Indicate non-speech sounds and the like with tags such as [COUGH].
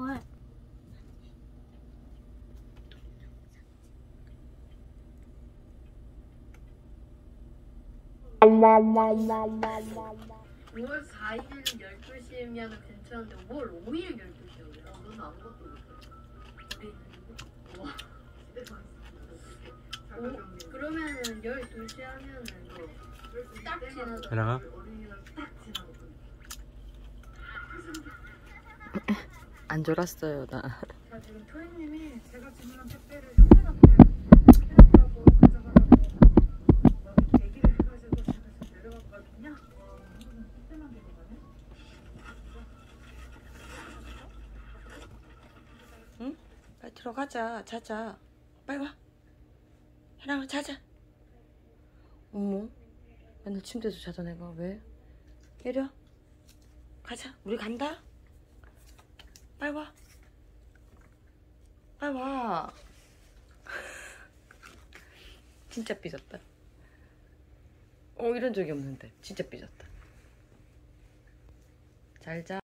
뭘? 5월 4일 12시면 괜찮은데 5월 5일 12시요? 저는 아무것도 못해 그러면은 12시 하면은 뭐 딱 지나다. 안 졸았어요 나. 데려가네. 빨리 들어가자. 자자. 빨리 와. 해랑아 자자. 어머. 맨날 침대에서 자자 내가 왜? 와. 가자. 우리 간다. 빨리 와. 빨리 와. [LAUGHS] 진짜 삐졌다. 어 이런 적이 없는데 진짜 삐졌다. 잘 자.